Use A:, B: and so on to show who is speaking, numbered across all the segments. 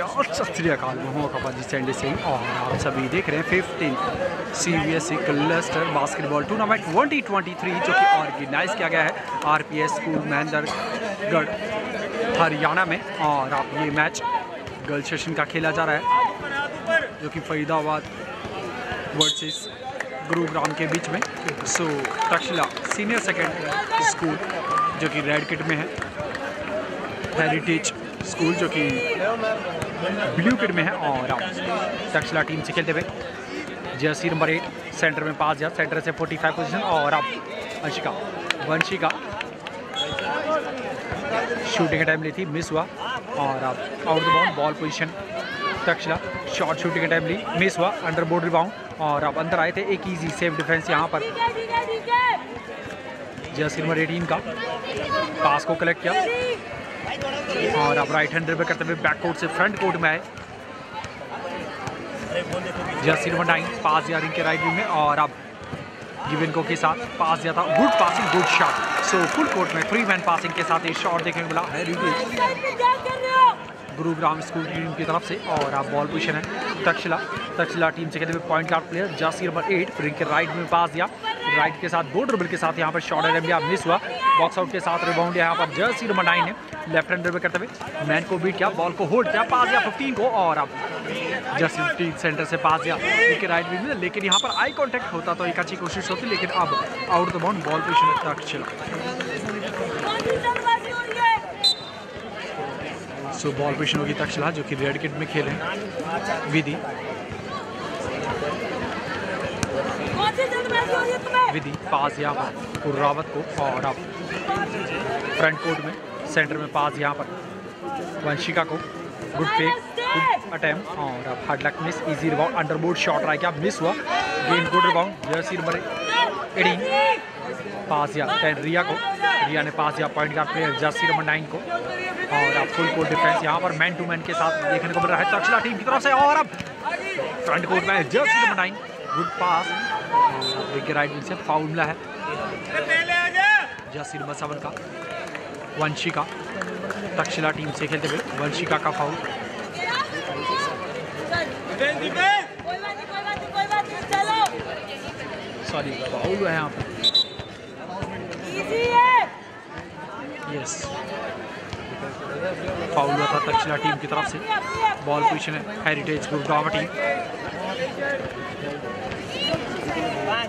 A: और सत श्रीकाल मैं हूँ सिंह और आप सभी देख रहे हैं fifteen C B S E cluster basketball tournament twenty twenty three जो कि ऑर्गेनाइज किया गया है R P S school Mahendragarh Haryana में। और आप ये मैच गर्ल्स सेशन का खेला जा रहा है, जो कि फरीदाबाद वर्सेस गुरुग्राम के बीच में। So Takshila senior secondary school जो कि रेड किट में है। हेरिटेज स्कूल जो कि ब्लू किड में है और तक्षला टीम से खेलते हुए जर्सी नंबर एट सेंटर में पास गया। सेंटर से 45 पोजीशन और अब अंशिका, वंशिका। शूटिंग का टाइम ली थी मिस हुआ और अब out the bound ball position Takshila short shooting का टाइम ली मिस हुआ। अंडर बोर्ड रिबाउंड और अब अंदर आए थे, एक इजी सेफ़ डिफेंस यहाँ पर। जर्सी नंबर एटीन का पास को कलेक्ट किया। और अब राइट हैंड ड्रिबल करते हुए बैक कोर्ट से फ्रंट कोर्ट में आए। जसिन वनाइन पास दिया रिंग के राइट में और अब गिविन को के साथ पास दिया था good passing good shot so full court में फ्री मैन पासिंग के साथ एक शॉट देखने को मिला। गुरुग्राम स्कूल टीम की तरफ़ से और आप बॉल पोजिशन है। तक्षला तक्षला टीम से कहते हुए पॉइंट कार्ड प्लेयर जासी नंबर एट रिंग के राइट में पास दिया राइट के साथ, दो ड्रिबल के साथ यहाँ पर शॉर्ट अरेबिया मिस हुआ। बॉक्स आउट के साथ रिबाउंड यहाँ पर जर्सी नंबर नाइन है। लेफ़्ट हैंड ड्रिबल करते हुए मैन को बीट किया बॉल को होल्ड किया, पास गया फिफ्टीन को और अब जर्सी फिफ्टीन सेंटर से पास गया। लेकिन राइट भी में, लेकिन यहाँ पर आई कॉन्टैक्ट होता तो एक अच्छी कोशिश होती, लेकिन अब out the bound ball position तक चला। सो बॉल पोजिशन होगी तक चला, जो कि रेड किट में खेले विधि। विधि, पास यहाँ पर, कुर्रावत को और अब फ्रंट कोर्ट में सेंटर में पास यहाँ पर। वंशिका को गुड पे गुड अटैम्प और अब hard luck miss easy rebound underboard shot रहा क्या मिस हुआ? गेंद good rebound jersey number eighteen pass या टेन रिया को, रिया ने पास या point guard player jersey number nine को। और अब फुल कोर्ट डिफेंस यहाँ पर मैन टू मैन के साथ देखने को मिल रहा है तक्षला टीम की तरफ़ से, और अब फ्रंट कोर्ट में jersey number nine good pass wicket right से फाउल मिला है। जसीर बसावन का, वंशिका तक्षशिला टीम से खेलते हुए वंशिका का फाउल सॉरी फाउल है यहाँ पर यस फाउल हुआ था तक्षशिला टीम की तरफ़ से। बॉल पोजिशन है हेरिटेज गुरुग्राम टीम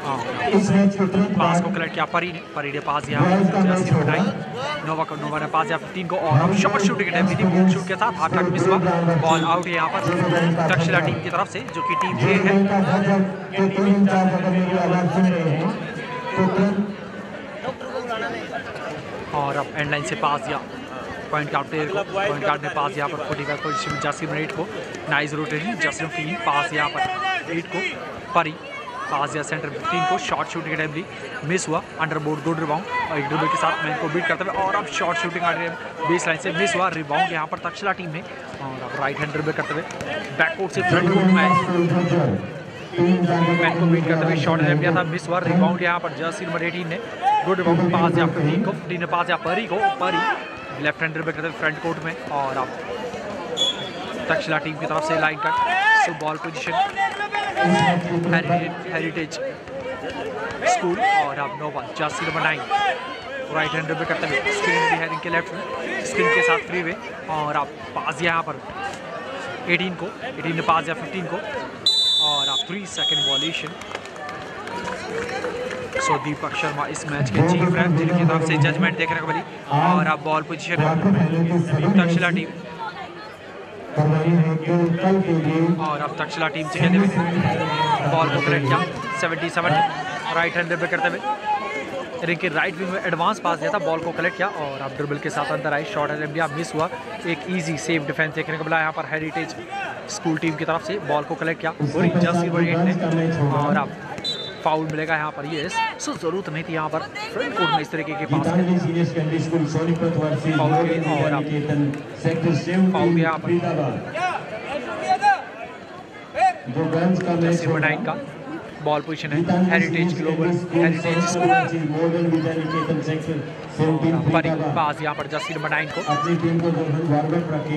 A: इस
B: मैच के तुरंत पास को
A: कलेक्ट किया परी परी ने पास यहाँ हटाई नोवा को नोवा ने पास यहाँ तीन को और अब शॉर्ट शूट की टाइम दी शूट के साथ हाफ़ मिस हुआ बॉल आउट है यहाँ पर तक्षशिला टीम की तरफ़ से जो कि टीम ए है। और अब एंड लाइन से पास या पॉइंट कार्ड प्लेयर को पॉइंट कार्ड ने पास यहाँ पर फोर्टी फाइव पोजिशन में जसिम रेट को। नाइस रोटेशन जसिम फीन पास यहाँ पर। रेट को। परी ताजिया सेंटर फिफ्टीन को शॉर्ट शूटिंग के टाइम भी मिस हुआ। अंडर बोर्ड गुड रिबाउंड एक ड्रिबल के साथ मैन को बीट करते हुए, और अब शॉर्ट शूटिंग आ रही है बीस लाइन से मिस हुआ। रिबाउंड यहाँ पर तक्षला टीम में, और अब राइट हैंड ड्रिबल करते हुए बैकवोर्ड से फ्रंट कोर्ट में
B: मैन को बीट करते हुए शॉर्ट अटैम्प किया था
A: मिस हुआ। रिबाउंड यहाँ पर जर्सी नंबर एटीन ने। गुड रिबाउंड पास या फिफ्टीन को फिफ्टीन ने पास या परी को परी लेफ़्ट हैंड ड्रिबल करते हुए फ्रंट कोर्ट में, और अब तक्षला टीम की तरफ़ से line cut so ball position heritage school और अब नौ ball jersey number nine right hand पे करते हुए। स्क्रीन भी है इनके लेफ़्ट में। स्क्रीन के साथ फ्री वे और आप पास दिया यहाँ पर। 18 को। 18 ने पास दिया 15 को। और आप three second violation so Deepak Sharma इस मैच के चीफ रैम जिनकी तरफ़ से जजमेंट देख रहे हैं मिली
B: और
A: आप बॉल पोजिशन
B: दीपक शिला
A: टीम और अब तक्षला टीम से खेलने हुए
B: बॉल को कलेक्ट किया।
A: सेवेंटी सेवन राइट हैंड पे करते हुए रिंकी राइट विंग में एडवांस पास दिया था बॉल को कलेक्ट किया और अब ड्रिबल के साथ अंदर आई। शॉट है इंडिया मिस हुआ। एक इजी सेफ़ डिफेंस देखने को मिला यहाँ पर। हेरिटेज स्कूल टीम की तरफ़ से बॉल को कलेक्ट किया।
B: और
A: अब फाउल मिलेगा यहाँ पर ये सो ज़रूरत नहीं थी यहाँ पर। फ्रंट कोर्ट में इस तरीके के पास
B: फाउल के और फाउल यहाँ पर
A: का बॉल पोजीशन है। हेरिटेज ग्लोबल हेरिटेज
B: पर
A: पास यहाँ पर जसीर मडाइन को।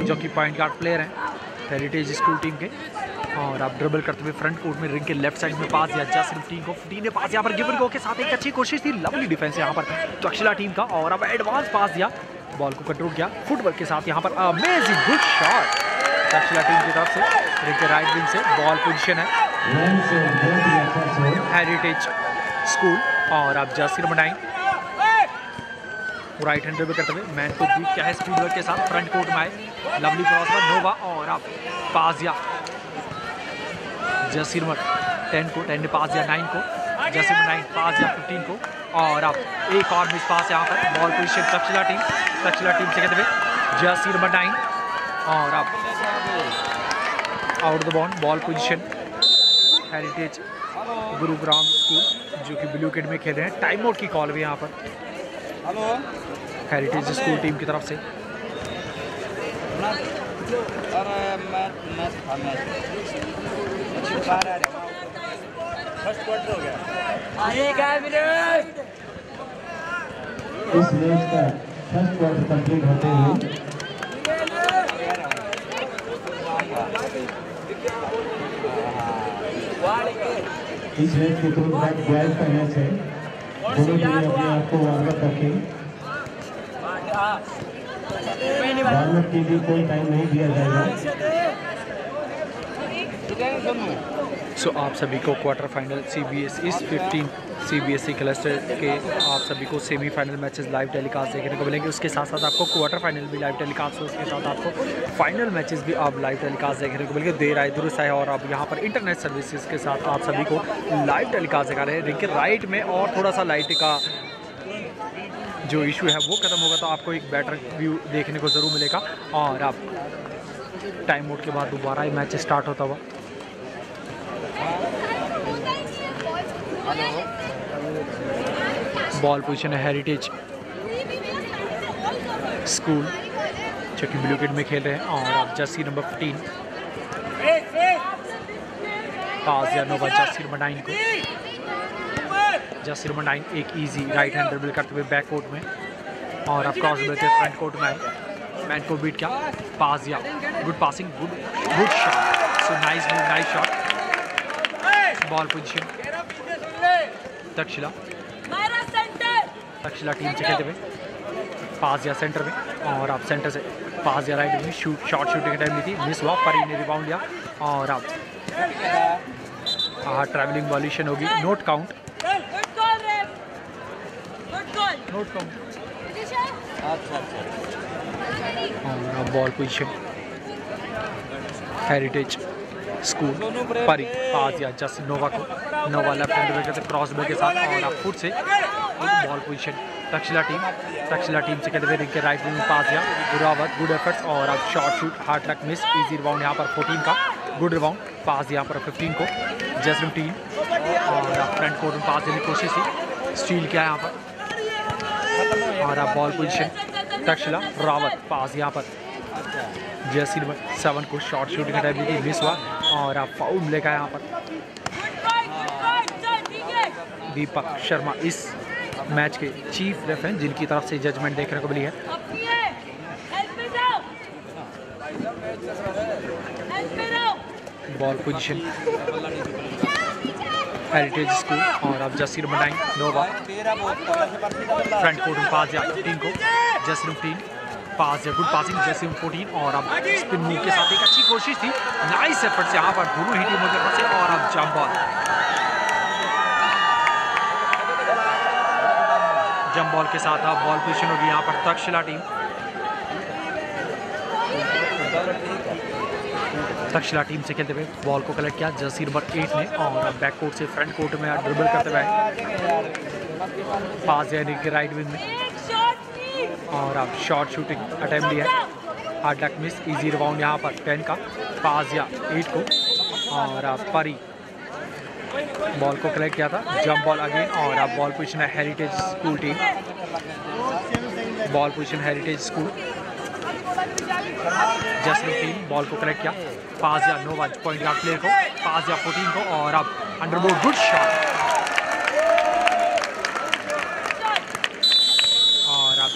B: जो
A: कि पॉइंट गार्ड प्लेयर हैं। हेरिटेज स्कूल टीम के। और आप ड्रबल करते हुए फ्रंट कोर्ट में रिंग के लेफ़्ट साइड में पास दिया जसरिम टीम को टीम ने पास यहाँ पर गिवन गो के साथ एक अच्छी कोशिश थी। लवली डिफेंस यहाँ पर तक्षशिला टीम का और अब एडवांस पास दिया बॉल को कंट्रोल किया फुटवर्क के साथ यहाँ पर amazing good shot Takshashila team की तरफ़ से रिंग के राइट विंग से बॉल पोजीशन है। हेरिटेज स्कूल और अब जसीर मनाई राइट हैंड ड्रिबल करते हुए मैन को बीट किया है स्पीड वर्क के साथ। फ्रंट कोर्ट में आए। लवली क्रॉस पर नोवा और अब पास जसीर मट टेन को, टेन ने पास दिया नाइन को। जसीर नाइन पास दिया फिफ्टीन को। और अब एक और मिस पास यहाँ पर। Ball position Takshashila team Takshashila team से कहते हुए जसीर मट नाइन और अब out the ball ball position heritage Gurugram school जो कि ब्लू किड में खेल रहे हैं। टाइम आउट की कॉल भी यहाँ पर। हेरिटेज स्कूल टीम की तरफ़ से।
C: था मैच हो
B: इस मैच का फ़र्स्ट क्वार्टर कंप्लीट होते हुए इस मैच के तुरंत बाद बॉयज़ का मैच है दोनों टीमें अपने आप को वार्म रखें वार्म के लिए कोई टाइम नहीं दिया जाएगा
C: सो
A: आप सभी को quarter final C B S इस fifteen C B S E cluster के आप सभी को सेमीफाइनल मैचेस लाइव टेलीकास्ट देखने को मिलेंगे। उसके साथ साथ आपको क्वार्टर फाइनल भी लाइव टेलीकास्ट उसके साथ आपको फाइनल मैचेस भी आप लाइव टेलीकास्ट देखने को मिलेंगे। देर आए, दुरुस्त आए और आप यहाँ पर इंटरनेट सर्विसेज़ के साथ आप सभी को लाइव टेलीकास्ट दिखा रहे हैं। के राइट में और थोड़ा सा लाइट का जो इशू है, वो खत्म होगा तो आपको एक बेटर व्यू देखने को ज़रूर मिलेगा। और आप टाइम आउट के बाद दोबारा ही मैच स्टार्ट होता हुआ। बॉल पोजीशन है हेरिटेज स्कूल जो कि ब्लू किट में खेल रहे हैं और अब जर्सी नंबर 15 पास या नोवा जर्सी नंबर 9 को. जर्सी नंबर 9 एक इजी राइट हैंड ड्रिबल करते हुए बैक कोर्ट में. और अब क्रॉस के फ्रंट कोर्ट में मैन को बीट किया. पास दिया good passing good good shot so nice move nice shot ball position. Takshashila. Takshashila team से खेलते हुए। पास या सेंटर में। और अब सेंटर से पास या राइट में शूट शॉट शूटिंग की टाइम ली थी। मिस हुआ परी ने रिबाउंड लिया। और अब हाँ ट्रैवलिंग वॉल्यूशन होगी। नोट काउंट नोट काउंट
C: अच्छा अच्छा।
A: और अब ball position heritage school, Pari pass या जस्ट नोवा को, नोवा लेफ़्ट हैंड करते क्रॉस बॉल के साथ और अब फुट से ball position. Takshashila team Takshashila team से कहते हुए रिंग के राइट विंग पास दिया गुरावत गुड एफर्ट्स और अब short shoot hard luck miss easy rebound यहाँ पर 14 का गुड रिबाउंड पास यहाँ पर 15 को जसरम टीम और फ्रंट कोर्ट में पास देने की कोशिश थी स्टील किया यहाँ पर।
C: और अब ball
A: position Takshashila Rawat pass यहाँ पर। जैसी सेवन को शॉर्ट शूटिंग मिस हुआ। और अब फाउल मिलेगा यहाँ पर। दीपक शर्मा इस मैच के चीफ रेफ हैं, जिनकी तरफ़ से जजमेंट देखने को मिली है। बॉल पोजीशन हेरिटेज स्कूल और अब जसीर बनाई नोवा
C: फ्रंट
A: कोर्ट में पास या टीम को। जसीर टीम पास या गुड पासिंग जसीम 14 और अब स्पिन मूव के साथ एक अच्छी कोशिश थी। नाइस एफर्ट से यहाँ पर दोनों ही टीमों के तरफ़ और अब जंप बॉल जंप बॉल के साथ अब बॉल पोजीशन होगी यहाँ पर तक्षशिला टीम तक्षशिला टीम से खेलते हुए बॉल को कलेक्ट किया जसीर नंबर एट ने और अब बैक कोर्ट से फ्रंट कोर्ट में ड्रिबल करते हुए पास यानी कि राइट विंग में। और अब शॉर्ट शूटिंग अटैम्प्ट लिया है। Hard luck miss easy rebound यहाँ पर टेन का पास या एट को। और अब परी बॉल को कलेक्ट किया था। जंप बॉल अगेन और अब बॉल पोजिशन है heritage school team ball position heritage school Jasleen team ball को कलेक्ट किया। पास या no one point guard player को। पास या 14 को और अब अंडरबोर्ड गुड शॉट और अब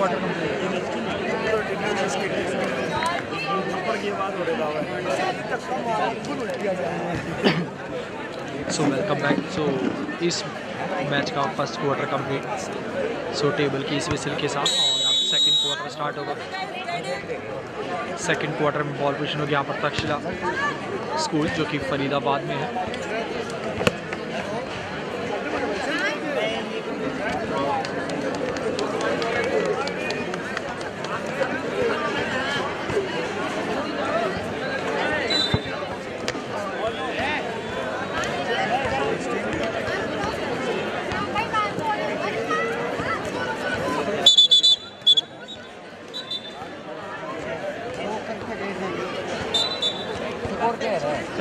A: सो वेलकम बैक सो इस मैच का first quarter complete so table की इस विसिल के साथ और अब सेकंड क्वार्टर स्टार्ट होगा। सेकंड क्वार्टर में बॉल पोजिशन होगी यहाँ पर तक्षशिला स्कूल जो कि फरीदाबाद में है।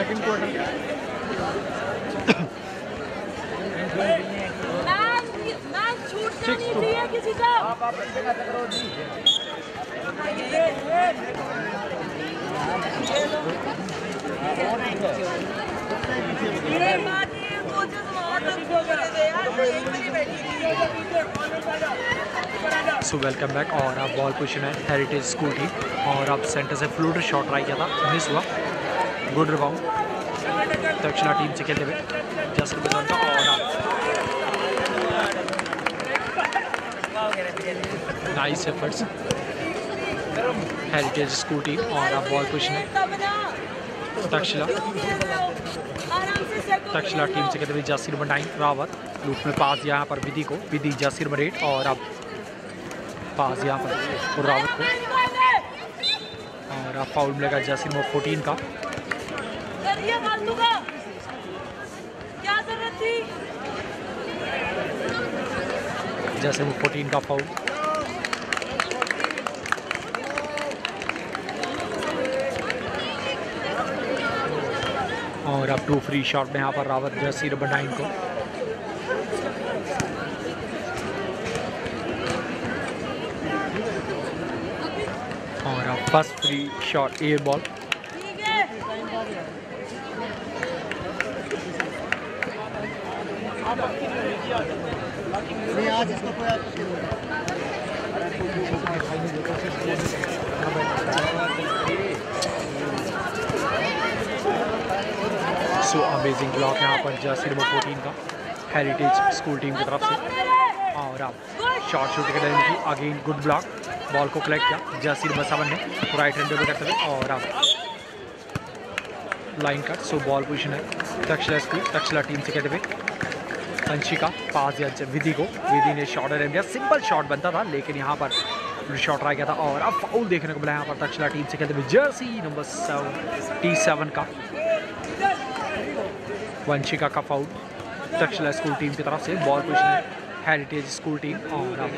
A: सेकंड क्वार्टर किसी का।
C: आप आप करो जी बात ये कोचेस
A: सो वेलकम बैक और अब बॉल पोजिशन है हेरिटेज स्कूल की और आप सेंटर से फ्लूटर शॉट ट्राई किया था मिस हुआ गुड रिबाउंड दक्षिणा टीम से खेलते हुए जस्ट बिजन का nice efforts heritage school team और अब बॉल पोजिशन है। तब ना तक्षशिला आराम से सेट तक्षशिला टीम से कहते हुए जासिर बनाई रावत। लूप में पास यहाँ पर विधि को, विधि जासिर बरेट और अब पास यहाँ पर रावत को। और अब फाउल मिलेगा जासिर मो फोर्टीन का करिए फालतू का क्या ज़रूरत थी जैसे वो फोर्टीन का फाउल और अब टू फ्री शॉट में यहाँ पर रावत जसीर बनाइन को। और अब first free shot air ball so amazing block यहाँ पर जसीर फोर्टीन का. हेरिटेज स्कूल टीम की तरफ़ से. और आप शॉर्ट शूट के की अगेन गुड ब्लॉक बॉल को कलेक्ट किया. जसीर बसावन ने राइट हैंड पे करते हुए. और आप line cut so ball position है. तक्षला स्कूल तक्षला टीम से कहते हुए. अंशिका पास या विधि को विधि ने शॉट अरेंज किया सिंपल शॉट बनता था, लेकिन यहाँ पर शॉट ट्राई गया था और अब फाउल देखने को मिला यहाँ पर तक्षला टीम से, कहते हुए jersey number seven T seven का। वंशिका का फाउल तक्षला स्कूल टीम की तरफ़ से ball position heritage school team और अब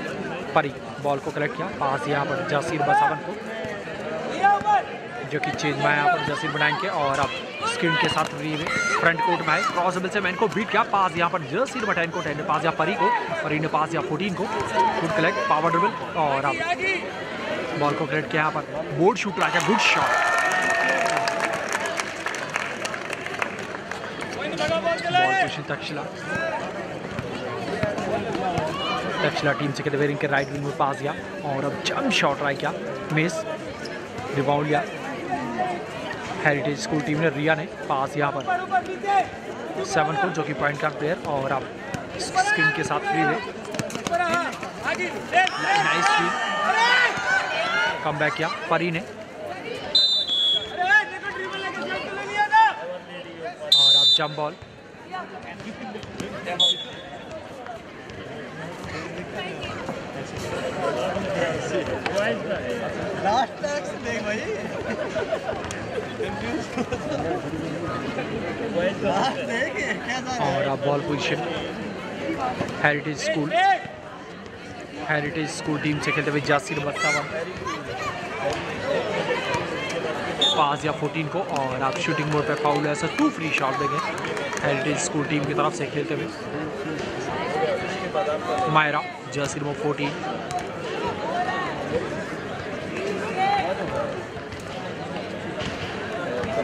A: परी बॉल को कलेक्ट किया। पास यहाँ पर जसीर बसावन को जो कि चेंज में यहाँ पर जसीर बनाएँगे और अब स्क्रीन के साथ फ्रंट कोर्ट में है क्रॉसबल से मैन को बीट किया। पास यहाँ पर जसीर बटैन को टेन ने पास या परी को परी ने पास या फोर्टीन को। गुड कलेक्ट पावर ड्रिबल और अब बॉल को कलेक्ट किया यहाँ पर। बोर्ड शूट रहा गया good shot Takshashila Takshashila team से कहते हुए इनके राइट विंग में पास गया। और अब जंप शॉट ट्राई किया। मिस रिबाउंड लिया। हेरिटेज स्कूल टीम ने रिया ने पास यहाँ पर सेवन को, जो कि पॉइंट का प्लेयर और अब स्क्रीन के साथ फ्री में नाइस कम बैक किया। परी ने। और अब जंप बॉल और अब ball position. Heritage school heritage school team से खेलते हुए जासिर बत्तावन पास या 14 को, और आप शूटिंग मोड पे foul sir two free shot देंगे हेरिटेज स्कूल टीम की तरफ़ से खेलते हुए। मायरा जासिर मो 14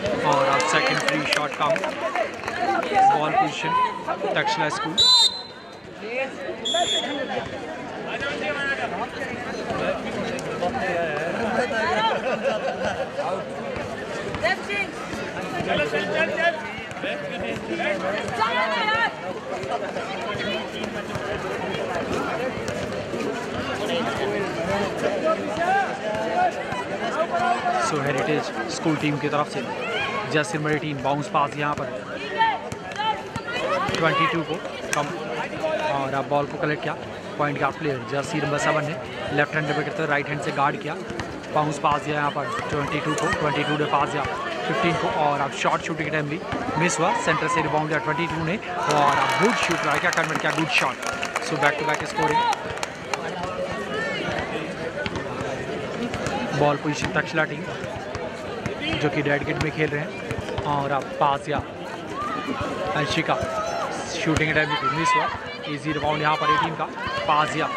C: और
A: अब second free shot count ball position Takshila स्कूल सो हेरिटेज स्कूल टीम की तरफ़ से। जैसिर मरी टीम बाउंस पास यहाँ पर। 22 को कम, और अब बॉल को कलेक्ट किया। Point guard player jersey number seven ने लेफ़्ट हैंड पे करते राइट हैंड से गार्ड किया। बाउंस पास दिया यहाँ पर। 22 को 22 ने पास दिया। 15 को, और अब शॉर्ट शूटिंग के टाइम भी मिस हुआ। सेंटर से रिबाउंड दिया 22 ने, और अब गुड शूट रहा क्या कन्वर्ट किया good shot so back to back scoring ball position Takshila team जो कि डेड गेट में खेल रहे हैं। और आप पास या अंशिका शूटिंग टाइम भी मिस हुआ। इजी रिबाउंड यहाँ पर टीम का पास या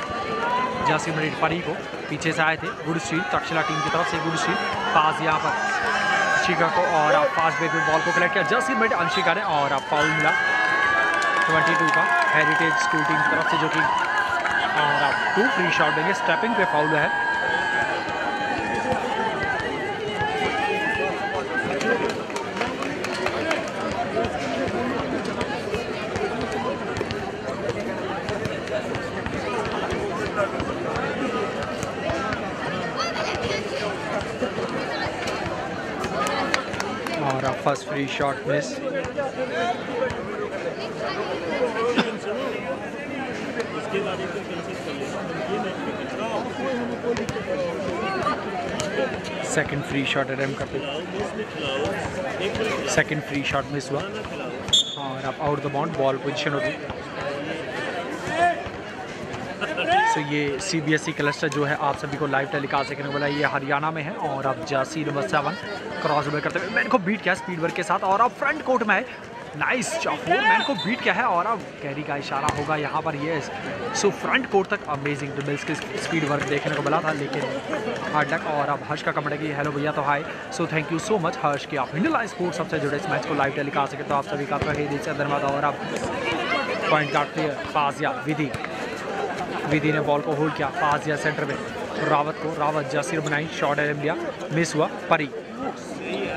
A: जासिम रेड परी को पीछे से आए थे गुड स्टील तक्षला टीम की तरफ़ से गुड स्टील पास यहाँ पर, अंशिका को और आप फास्ट ब्रेक में बॉल को कलेक्ट किया। जसीम रेड अंशिका ने और आप फाउल मिला। 22 का हेरिटेज स्कूल टीम की तरफ़ से जो कि, और अब टू फ्री शॉट देंगे। स्टेपिंग पे फाउल है। First free shot miss second free shot attempt करते सेकंड फ्री शॉट मिस हुआ। और आप out the bound ball position होगी। सो ये C B S E cluster जो है आप सभी को लाइव टेलीकास्ट देखने को बोला ये हरियाणा में है और अब जासी नंबर सेवन क्रॉस ओवर करते हुए। मैन को बीट किया स्पीड वर्क के साथ और अब फ्रंट कोर्ट में है। नाइस चाफो मैन को बीट किया है और अब कैरी का इशारा होगा यहाँ पर। ये सो फ्रंट कोर्ट तक अमेजिंग ड्रिबल्स के स्पीड वर्क देखने को मिला था, लेकिन हार्ड लक और अब हर्ष का कमेंट है। कि हेलो भैया तो hi so thank you so much Harsh कि। आप इंडियन स्पोर्ट्स सबसे जुड़े इस मैच को लाइव टेलीकास्ट सके तो आप सभी का से धन्यवाद। और अब point guard player Fazia Vidhi. Vidhi ने बॉल को होल्ड किया, पास दिया सेंटर में रावत को, रावत जासिर बनाई शॉट एम लिया मिस हुआ, परी।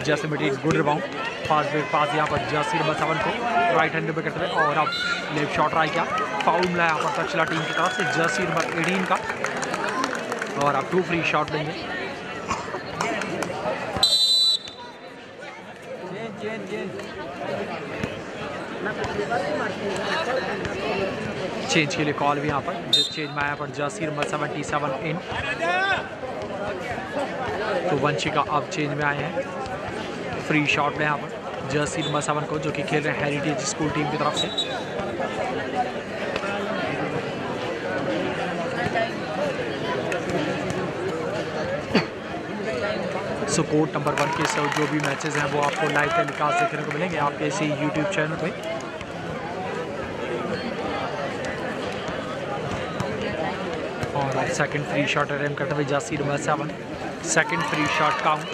A: जैसे मिटी good rebound fast break pass यहाँ पर जासिर बसावन को राइट हैंड पे करते हुए और अब लेफ़्ट शॉट ट्राई किया फाउल मिला यहाँ पर तक्षला टीम की तरफ़ से जासिर नंबर एटीन का। और अब टू फ्री शॉट लेंगे चेंज के लिए कॉल भी यहाँ पर। जिस चेंज में आया पर jersey number seventy seven in तो वंशिका अब चेंज में आए हैं। फ्री शॉट में यहाँ पर जर्सी नंबर सेवन को, जो कि खेल रहे हैं हेरिटेज स्कूल टीम की तरफ़ से। सो कोर्ट नंबर वन के सब जो भी मैचेस हैं वो आपको लाइव टेलीकास्ट देखने को मिलेंगे। आपके इसी यूट्यूब चैनल पे। सेकंड फ्री शॉट करते हुए jersey number seven second free shot count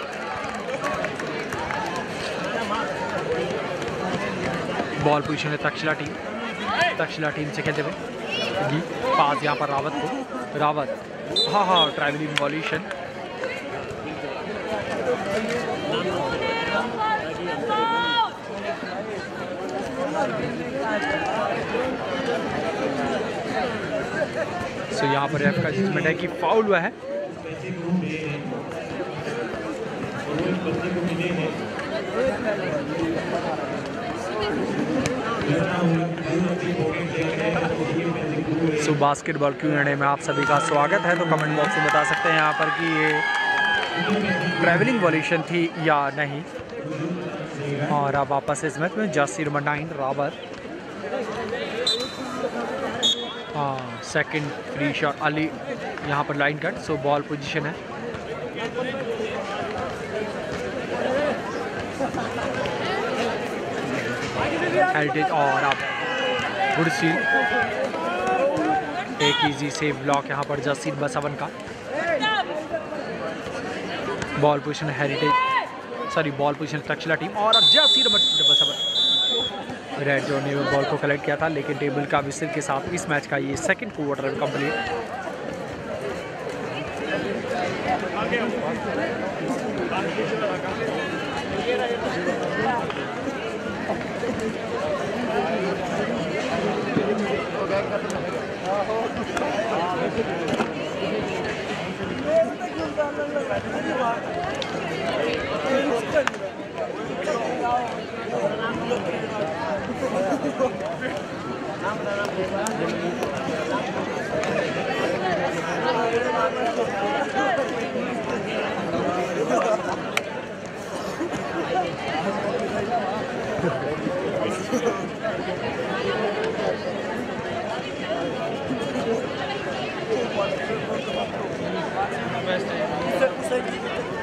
A: ball position है तक्षला टीम तक्षला टीम से खेलते हुए। पास यहाँ पर रावत को। रावत हाँ हाँ ट्रैवलिंग वॉल्यूशन सो यहाँ पर रेफ का जजमेंट है कि फाउल हुआ है। सो बास्केटबॉल क्यू एंड में आप सभी का स्वागत है? तो कमेंट बॉक्स में बता सकते हैं यहाँ पर कि ये
B: ट्रैवलिंग
A: वॉल्यूशन थी या नहीं। और अब वापस इस मैच में जर्सी नंबर नाइन राबर हाँ सेकंड फ्री शॉट अली यहाँ पर line cut so ball position है। हेरिटेज और गुड सील एक इजी सेव ब्लॉक यहाँ पर जसीर बसावन का। Ball position heritage sorry ball position Takshila team और अब जसीर बसावन रेड जोन ने बॉल को कलेक्ट किया था, लेकिन टेबल का विसिल के साथ इस मैच का ये second quarter complete Best day.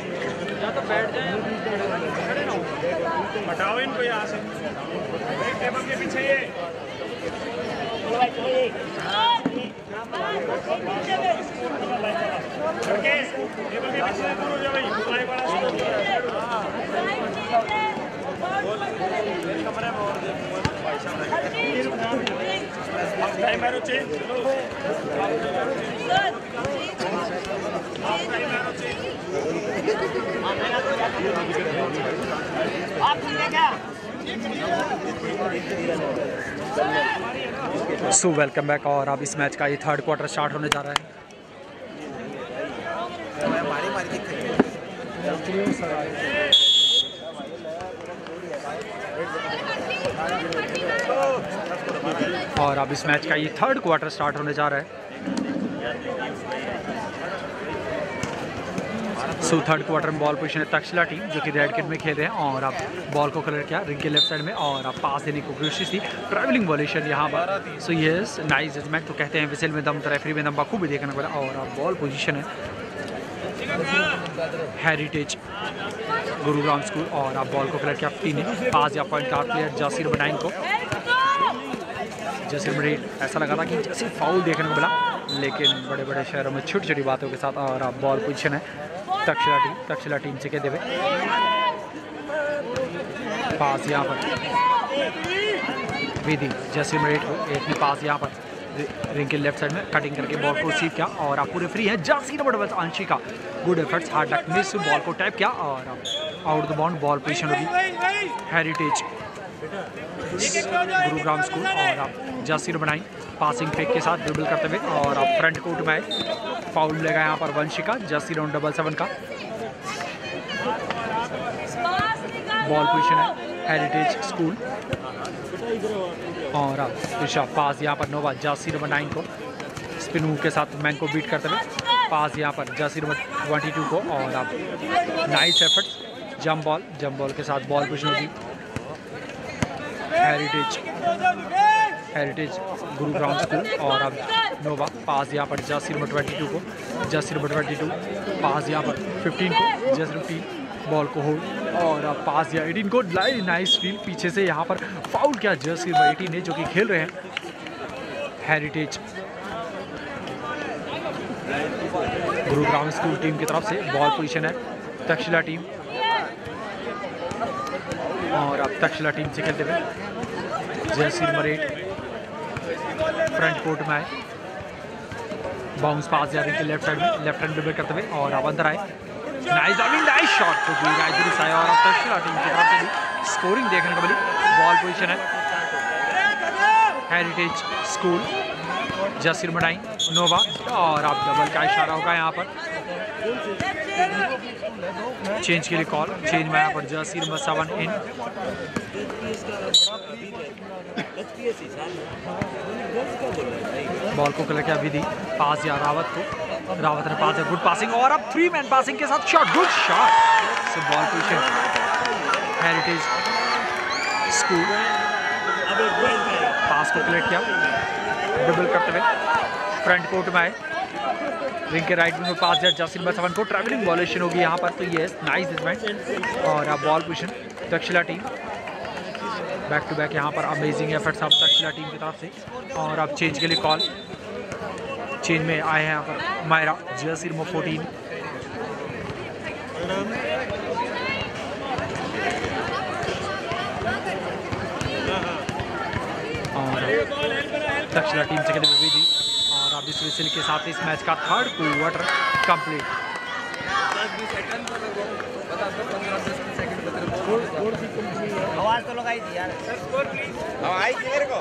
C: या तो बैठ जाए। हटाओ इनको यहाँ से। भाई, टेबल के पीछे ये। टेबल के पीछे दूर हो जाओ भाई। बुलाए बड़ा time arrow change time arrow change
A: so welcome back और अब इस मैच का ये थर्ड क्वार्टर स्टार्ट होने जा रहा है। और अब इस मैच का ये थर्ड क्वार्टर स्टार्ट होने जा रहा है। सो थर्ड क्वार्टर में बॉल पोजिशन है तक्षला टीम जो कि रेड किट में खेल रहे हैं और अब बॉल को कलर किया रिंग के लेफ़्ट साइड में और अब पास देने की कोशिश थी ट्रैवलिंग वॉल्यूशन यहाँ पर। सो ये नाइस जजमेंट तो कहते हैं विसिल में दम तो रेफरी में दम बखूबी देखने मिला और अब बॉल पोजिशन है हेरिटेज गुरुग्राम स्कूल और अब बॉल को कलर किया तीन पास या पॉइंट का प्लेयर जासिर बनाइन को। जैसे बड़े ऐसा लगा था कि जैसे फाउल देखने को मिला, लेकिन बड़े बड़े शहरों में छोटी छोटी बातों के साथ और अब बॉल पोजिशन है। तक्षला टीम तक्षला टीम हुए पास यहाँ पर। विधि, जैसे को एक ने पास यहाँ पर। रिंग के लेफ़्ट साइड में कटिंग करके बॉल को रिसीव किया और आप पूरे फ्री है। जासी नंबर बस Anshika. Good efforts hard luck miss ball को टैप किया और out the bound ball position होगी हेरिटेज गुरुग्राम स्कूल और आप जासिर बनाई पासिंग फेक के साथ ड्रिबल करते हुए और आप फ्रंट कोर्ट में आए। फाउल लेगा यहाँ पर Vanshika, jersey round double seven का। बॉल पोजीशन है हेरिटेज स्कूल और अब ऋषभ, पास यहाँ पर नोवा जासी नंबर नाइन को। स्पिन के साथ मैन को बीट करते हुए, पास यहाँ पर जासी नंबर ट्वेंटी टू को। और अब nice effort jump ball jump ball के साथ बॉल पोजिशन होगी। हेरिटेज हेरिटेज गुरुग्राम स्कूल और अब नोवा पास यहाँ पर जासी नंबर ट्वेंटी टू को। जासी नंबर ट्वेंटी टू पास यहाँ पर फिफ्टीन को। जैसे फिफ्टीन बॉल को होल्ड और अब पास दिया एटीन को। नाइस फील पीछे से यहाँ पर फाउल किया जर्सी नंबर एटीन ने, जो कि खेल रहे हैं। हेरिटेज गुरुग्राम स्कूल टीम की तरफ़ से बॉल पोजीशन है। तक्षशिला टीम और अब तक्षशिला टीम से खेलते हुए jersey number eight front court में आए। बाउंस पास जा रही थी, लेफ़्ट साइड में लेफ़्ट हैंड ड्रिबल करते हुए और अब अंदर आए। नाइस आई नाइस शॉट तो भी राइट आया और अब तक्षशिला टीम की तरफ़ से भी स्कोरिंग देखने को मिली। बॉल पोजीशन है। हेरिटेज स्कूल जसीर मनाई नोवा और अब डबल का इशारा होगा यहाँ पर। चेंज के लिए कॉल चेंज में यहाँ पर jersey number seven in ball को कलेक्ट किया विधि पास दिया रावत को। रावत ने पास गुड पासिंग और अब थ्री मैन पासिंग के साथ shot good shot so ball position heritage school pass को कलेक्ट किया। डबल करते हुए फ्रंट कोर्ट में आए। रिंग के राइट में पास दिया जसिन बसवन को ट्रैवलिंग बॉलेशन होगी यहाँ पर। तो ये नाइस डिसमेंट और अब ball position Takshashila team back to back यहाँ पर अमेजिंग एफर्ट्स अब तक्षशिला टीम की तरफ़ से। और अब चेंज के लिए कॉल चेंज में आए हैं यहाँ पर मायरा जर्सी नंबर फोर्टीन और दक्षिणा टीम से कहते विधि और अब इस विसिल के साथ इस मैच का थर्ड क्वार्टर कंप्लीट
C: आवाज़ तो लगाई थी यार। आई थी मेरे को।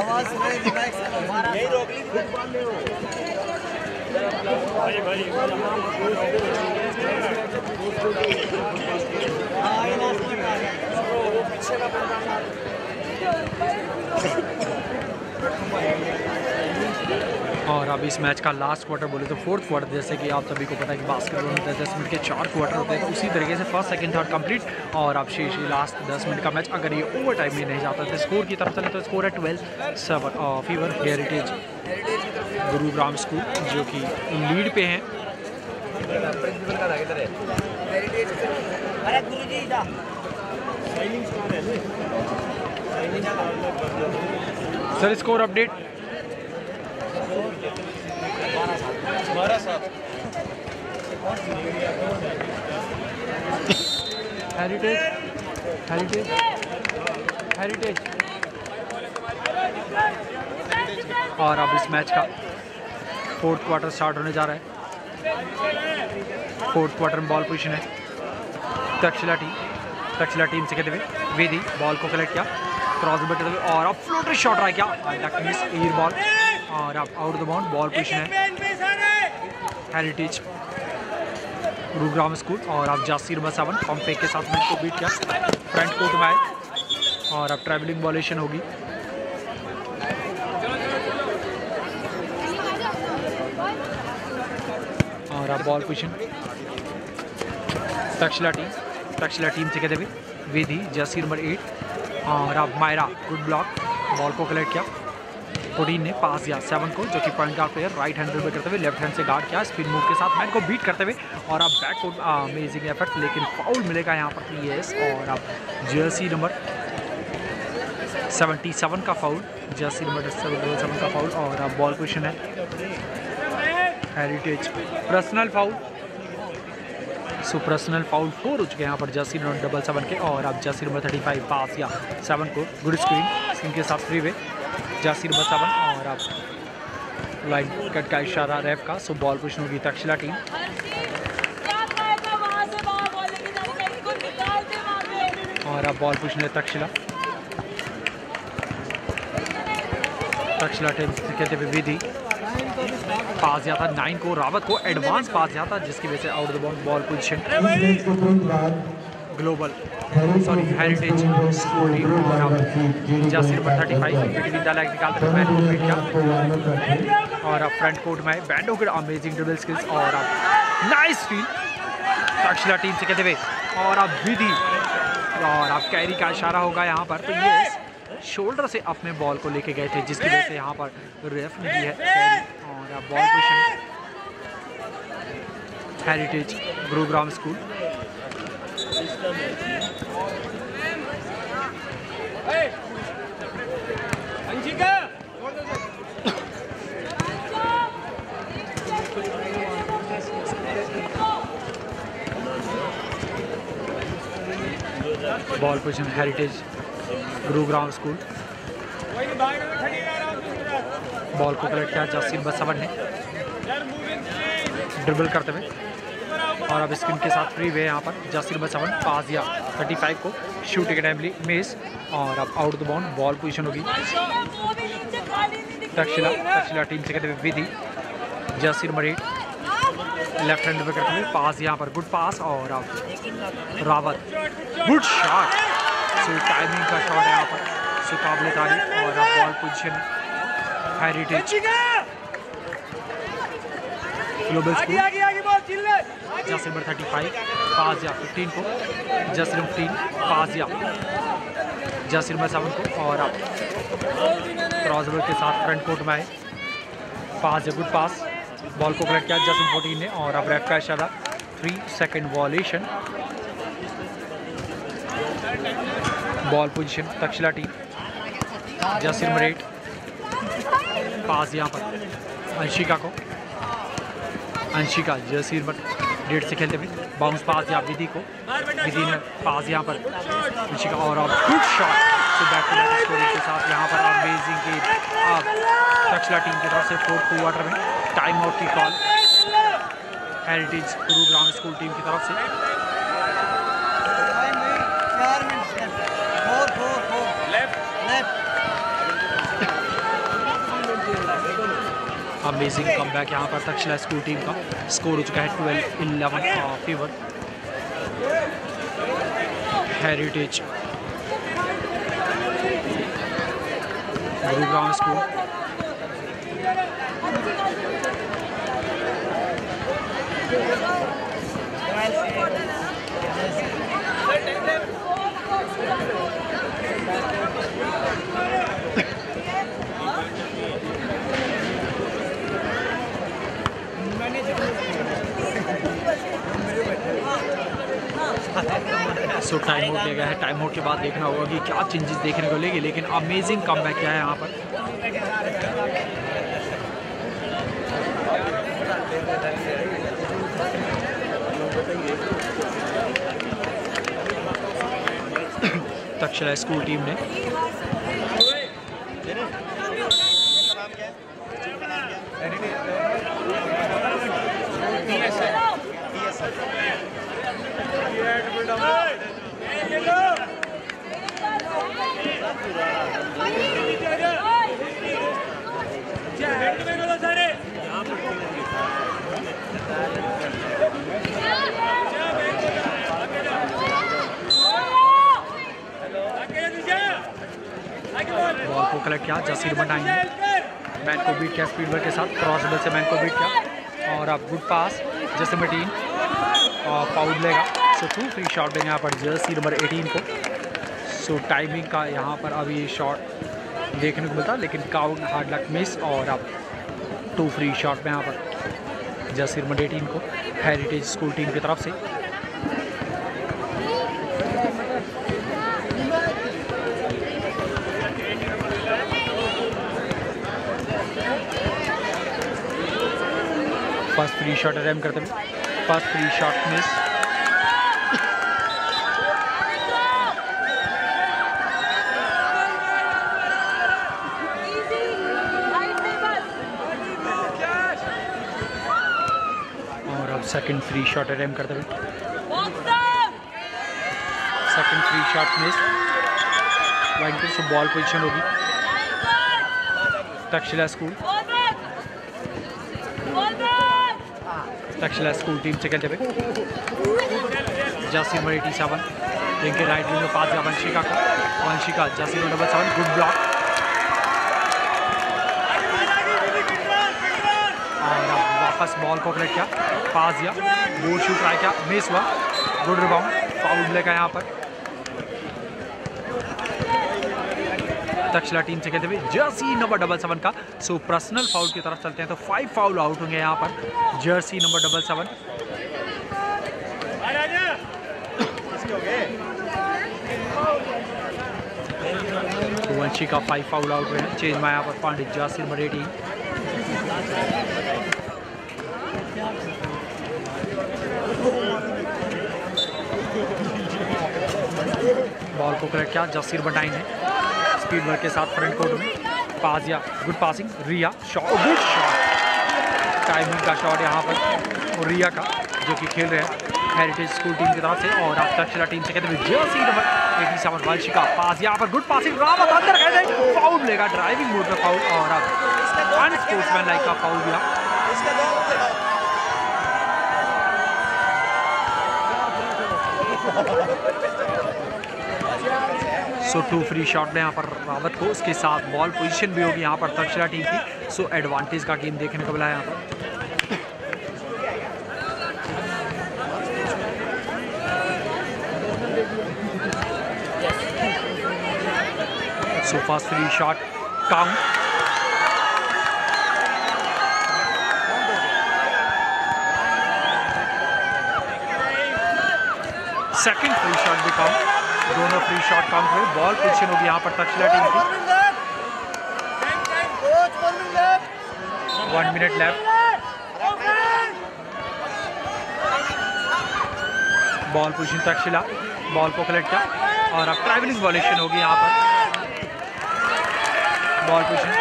C: आवाज़ सुनाई थी बाइक से। हमारा यही रोक ली भाई भाई
A: और अब इस मैच का लास्ट क्वार्टर बोले तो फोर्थ क्वार्टर जैसे कि आप सभी को पता है कि बास्केटबॉल में दस दस मिनट के चार क्वार्टर होते हैं तो उसी तरीके से फ़र्स्ट सेकंड थर्ड कंप्लीट और अब शेष लास्ट दस मिनट का मैच अगर ये ओवर टाइम में नहीं जाता तो स्कोर की तरफ़ चले तो स्कोर है twelve seven favour heritage Gurugram school जो कि लीड पे हैं। Sir score update heritage heritage heritage और अब इस मैच का फोर्थ क्वार्टर स्टार्ट होने जा रहा है। फोर्थ क्वार्टर में बॉल पोजीशन है। तक्षला टीम तक्षला टीम से कहते हुए वेदी बॉल को कलेक्ट किया। क्रॉस बैठे और अब फ्लोटर शॉट रहा क्या। मिस एयर बॉल और अब out the bound ball position है हेरिटेज गुरुग्राम स्कूल और अब जासीर नंबर सेवन पंप के साथ मैच को बीट किया। फ्रंट कोर्ट में आए और अब ट्रैवलिंग बॉलेशन होगी। और अब ball position Takshashila team Takshashila team से कहते हुए विधि जर्सी नंबर एट और अब मायरा गुड ब्लॉक बॉल को कलेक्ट किया। फोर्टीन ने पास दिया सेवन को, जो कि point guard player right hand dribble करते हुए लेफ़्ट हैंड से गार्ड किया स्पिन मूव के साथ मैन को बीट करते हुए, और अब बैक कोर्ट अमेजिंग एफर्ट लेकिन फाउल मिलेगा यहाँ पर यस और अब जर्सी नंबर 77 का फाउल जर्सी नंबर सेवन का फाउल और अब बॉल पोजिशन है। Heritage personal foul so personal foul four हो चुके हैं यहाँ पर जर्सी नंबर डबल सेवन के, और अब jersey number thirty five pass या सेवन को गुड स्क्रीन स्क्रीन के साथ free way jersey number seven और अब लाइन कट का इशारा रेफ का। सो बॉल पोजिशन होगी तक्षशिला टीम और अब बॉल है तक्षला। तक्षशिला टीम कहते हुए विधि। पास था नाइन को रावत को एडवांस पास था जिसकी वजह से out the bound ball position global
B: thirty five
A: between the निकालते हुए मैन को किया और अब फ्रंट कोर्ट में बैंडो के अमेजिंग ड्रिबल स्किल्स और अब नाइस फील तक्षशिला टीम से कहते हुए और अब विधि और अब कैरी का इशारा होगा यहाँ पर। तो ये शोल्डर से अपने बॉल को लेके गए थे जिसकी वजह से यहाँ पर रेफ ने दी है। कैरी और अब ball position heritage Gurugram school ball position heritage Gurugram school ball को कलेक्ट किया जसीर बसवन ने। ड्रिबल करते हुए। और अब स्क्रीन के साथ फ्री हुए यहाँ पर जसीर बसवन पास दिया 35 को शूटिंग अटेम्पली मेस और अब out the bound ball position होगी। तक्षशिला तक्षशिला टीम से कहते हुए विधि, जसीर मरेट लेफ़्ट हैंड पे करते हुए पास यहाँ पर गुड पास और अब Rawat good shot so timing का शॉट है यहाँ पर सो काबिल तारीफ़ और अब ball position heritage global school जैसे नंबर थर्टी फाइव पास या फिफ्टीन को जैसे नंबर फिफ्टीन पास या जैसे नंबर सेवन को, और अब क्रॉस ओवर के साथ फ्रंट कोर्ट में आए। पास या गुड पास बॉल को कलेक्ट किया जैसे फोर्टीन ने, और अब रेड का इशारा three second violation ball position Takshala team जैसे नंबर एट पास यहाँ पर अंशिका को अंशिका जर्सी नंबर डेढ़ से खेलते हुए बाउंस पास या विधि को, विधि ने पास यहाँ पर अंशिका और अब गुड शॉट तो बैक टू बैक स्कोरिंग के साथ यहाँ पर अमेजिंग की तक्षला टीम की तरफ़ से फोर्थ क्वार्टर में टाइम आउट की call heritage Gurugram school team की तरफ़ से चार
C: minute four four four left left
A: amazing comeback यहाँ पर तक्षशिला स्कूल टीम का स्कोर हो चुका है twelve eleven favour heritage Gurugram school so time out ले गया है। टाइम आउट के बाद देखना होगा कि क्या चेंजेस देखने को लेगी लेकिन अमेजिंग कम बैक क्या है यहाँ पर। तक्षला स्कूल टीम ने बॉल को कलेक्ट किया जसीर बनाई ने मैन को बीट किया स्पीड वर्क के साथ क्रॉस बॉल से मैन को बीट किया। और अब गुड पास जैसे मटीन और पाउड लेगा सो टू फ्री शॉट देंगे यहाँ पर जर्सी नंबर 18 को। सो टाइमिंग का यहाँ पर अभी शॉट देखने को मिलता लेकिन काउंट हार्ड लक मिस और अब टू फ्री शॉट में यहाँ पर जर्सी नंबर 18 को हेरिटेज स्कूल टीम की तरफ़ से। फ़र्स्ट फ्री शॉट अटैम्प करते हुए फ़र्स्ट फ्री शॉट मिस और अब सेकंड फ्री शॉट अटैम्प करते हुए। Second free shot miss line से बॉल पोजीशन होगी। Takshashila school Takshashila school team से खेलते हुए। जासिर एटी सेवन जिनके राइट विंग में पास दिया वंशिका को। Vanshika Jasir number seven good block वापस बॉल को कलेक्ट किया। पास दिया। बोर्ड शूट ट्राई किया। मिस हुआ। गुड रिबाउंड फाउल लेगा यहाँ पर। तक्षशिला टीम से खेलते हुए जर्सी नंबर डबल सेवन का। सो पर्सनल फाउल की तरफ़ चलते हैं तो फाइव फाउल आउट होंगे यहाँ पर। Jersey number double seven Vanshi का फाइव फाउल आउट हुए हैं। चेंज माया पर पांडित जासिर मरेठी बॉल को करेक्ट किया जसीर बटाइन ने। स्पीड वर्क के साथ फ्रंट कोर्ट में। पास या good passing Riya shot good shot timing का शॉट यहाँ पर। और रिया का, जो कि खेल रहे हैं। हेरिटेज स्कूल टीम की तरफ़ से। और अब तक्षशिला टीम से कहते हैं jersey number eighty seven Vanshika pass यहाँ पर गुड पासिंग रावत अंदर गए फाउल लेगा ड्राइविंग मोड में फाउल और अब अनस्पोर्ट्समैन लाइक का फाउल दिया इसका दो नंबर लगाओ सो टू फ्री शॉट में यहाँ पर रावत को। उसके साथ बॉल पोजीशन भी होगी यहाँ पर तक्षशिला टीम की। सो एडवांटेज का गेम देखने को मिला यहाँ पर। So first free shot count second free shot भी काउंट दोनों फ्री शॉट काउंट हुए। बॉल पोजीशन होगी यहाँ पर तक्षशिला टीम की one minute left ball position Takshashila ball को कलेक्ट किया। और अब ट्रैवलिंग वॉल्यूशन होगी यहाँ पर। Ball position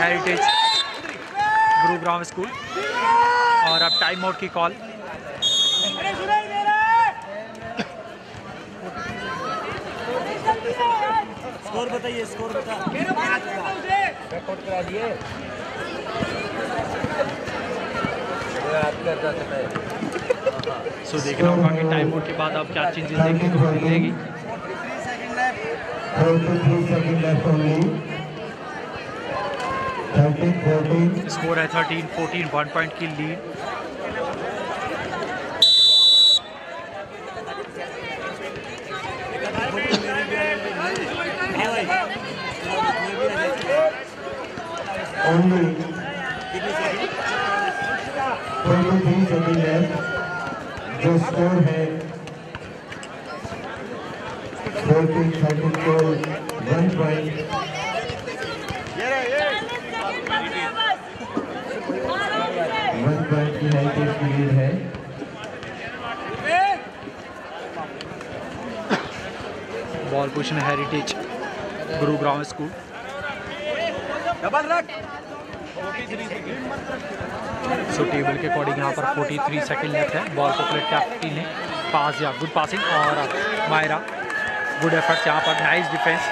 A: heritage Gurugram school और अब टाइम आउट की कॉल
C: स्कोर बताइए स्कोर बता। रिकॉर्ड करा दिए।
A: सो देखना होगा कि टाइम आउट के बाद आप क्या चेंजेस देखने को मिलेगी
B: 43 seconds left. Only. 13, 14.
A: स्कोर है 13 14 वन पॉइंट की लीड
B: Only 23 seconds left. जो स्कोर है 14 13 को 1 पॉइंट वन पॉइंट की हेरिटेज की लीड है
A: ball heritage Gurugram school so table के अकॉर्डिंग यहाँ पर 43 सेकंड लेफ़्ट है। बॉल को किया 15 ने पास या गुड पासिंग और मायरा गुड एफर्ट यहाँ पर। Nice defence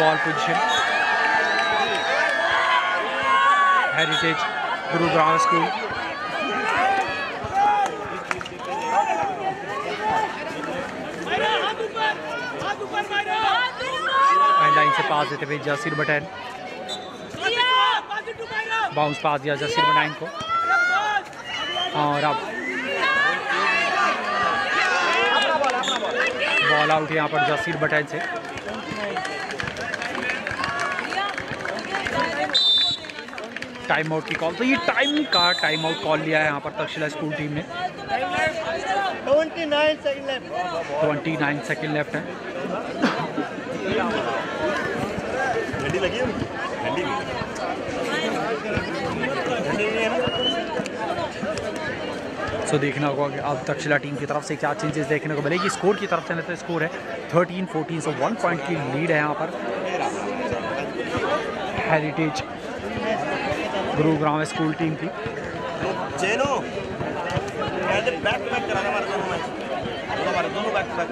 A: ball position heritage Gurugram school end line से पास देते हुए जसीर बटैन। बाउंस पास दिया जसीर बटैन को। और अब बॉल आउट यहाँ पर जसीर बटैन से। टाइम आउट की कॉल तो ये टाइम का टाइम आउट कॉल लिया है यहाँ पर तक्षशिला स्कूल टीम ने। 29
C: सेकंड लेफ़्ट
A: 29 सेकंड लेफ़्ट है। घंटी लगी है
C: नहीं है ना?
A: सो देखना होगा कि अब तक्षशिला टीम की तरफ़ से क्या चेंजेस देखने को मिलेगी। स्कोर की तरफ़ से नहीं तो स्कोर है 13 14 सो वन पॉइंट की लीड है यहाँ पर। हेरिटेज गुरुग्राम स्कूल टीम की।
C: हमारे दोनों बैक टू बैक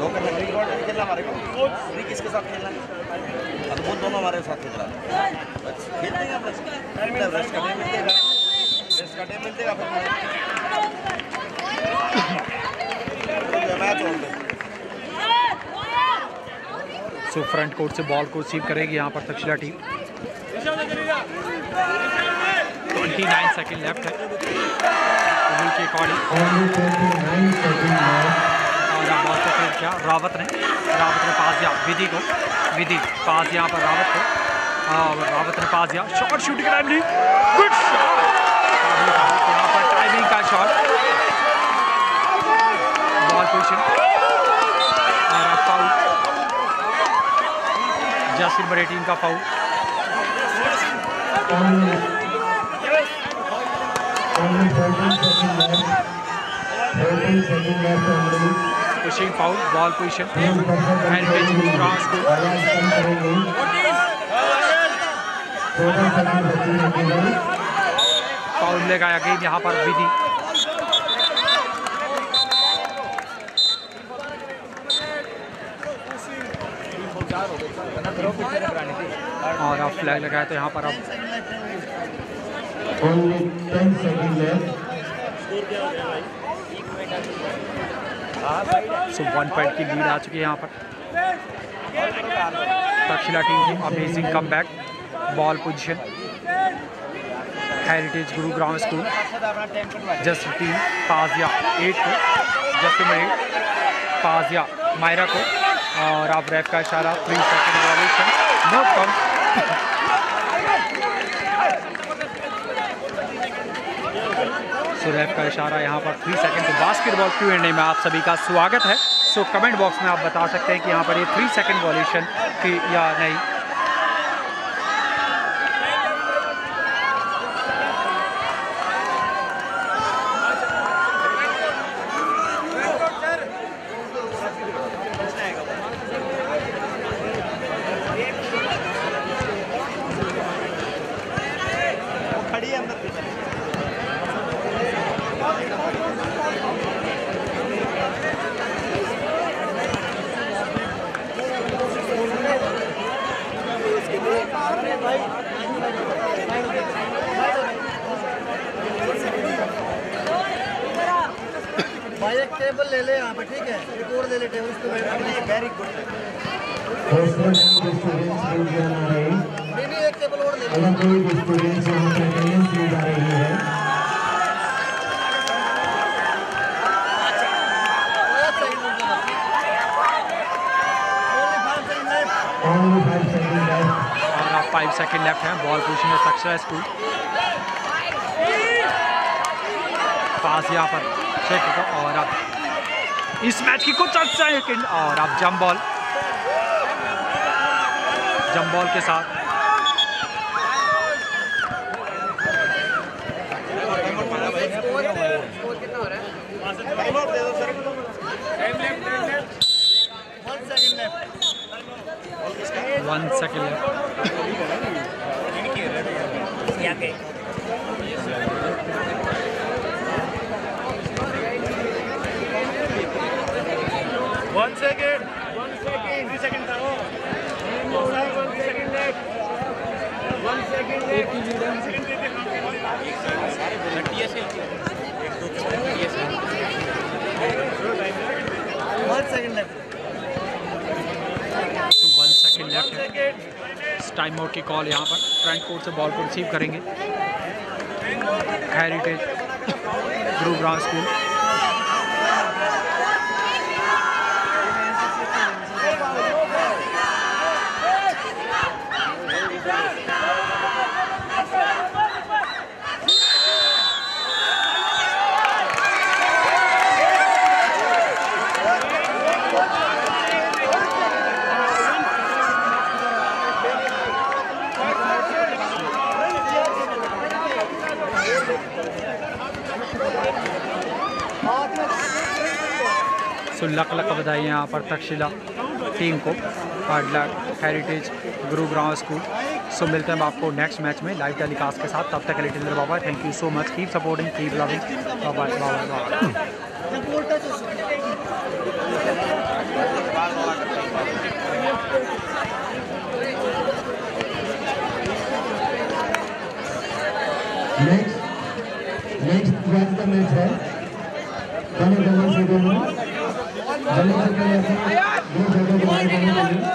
C: दो करना खेलना हमारे को? साथ खेलना है? अब वो दोनों हमारे साथ खेल रहा है। बस खेल देंगे अपना। रेस्ट का टाइम मिलेगा रेस्ट का टाइम मिलेगा फिर match on
A: so front court से बॉल को रिसीव करेगी यहाँ पर तक्षशिला टीम 29 सेकंड लेफ़्ट है। के अकॉर्डिंग
B: only 29 seconds left
A: और अब बॉल को किया? रावत ने? रावत ने पास दिया। विधि को। विधि पास यहाँ पर रावत को। और रावत ने पास दिया। Shot shooting timely good shot यहाँ पर टाइमिंग का शॉट बॉल पोजीशन और अब फाउल जसिर बड़े टीम का foul
B: only only 14 second left 14 second left only Heritage Grounds
A: को
B: आवाज़ कम करेंगे चौदह सेकंड बची है केवल
A: फाउल मिलेगा अगेन यहाँ पर विधि। और अब फ्लैग लगाया तो यहाँ पर अब
B: only 10 second left.
A: So one point की लीड आ चुकी है यहाँ पर। तक्षशिला टीम की amazing comeback ball position heritage Gurugram school just team पाजिया eight को जस्ट एट पाजिया मायरा को, और आप रैफ का इशारा थ्री सेकंड नो कम सो रैफ का इशारा यहाँ पर थ्री सेकंड तो बास्केटबॉल क्यू एंड में आप सभी का स्वागत है। सो कमेंट बॉक्स में आप बता सकते हैं कि यहाँ पर ये थ्री सेकंड वॉल्यूशन की या नहीं टेबल ले ले यहाँ पे, ठीक है? एक और ले ले टेबल उस पे
C: बैठ वेरी गुड
B: हौसला स्टूडेंट्स मिल जाना रहे नहीं नहीं, एक टेबल और ले ले। अगर कोई भी स्टूडेंट्स यहाँ पे अटेंडेंस ली जा रही एक
C: सेकंड रुक जाओ
B: only only 5 second left 5 second left
A: और अब फाइव सेकंड लेफ़्ट है ball position Takshashila school pass यहाँ पर और अब इस मैच की कुछ सेकंड और अब जम बॉल। जम बॉल के साथ।
C: टाइम आउट दे दो sir 1 second left
A: one second left One second. One second. Three second था वो. One second left. One second left. One second दे दे. वन सेकंड लेफ़्ट तो वन सेकंड लेफ़्ट है टाइम आउट की कॉल यहाँ पर। फ्रंट कोर्ट से बॉल को रिसीव करेंगे। Heritage Gurugram school luck luck बधाई यहाँ पर तक्षशिला टीम को luck heritage Gurugram school. So मिलते हैं आपको नेक्स्ट मैच में लाइव टेलीकास्ट के साथ। तब तक टेंडर बाबा thank you so much keep supporting keep loving bye bye bye
B: next next match का मैच है। दोनों जगह से दोनों। जगह से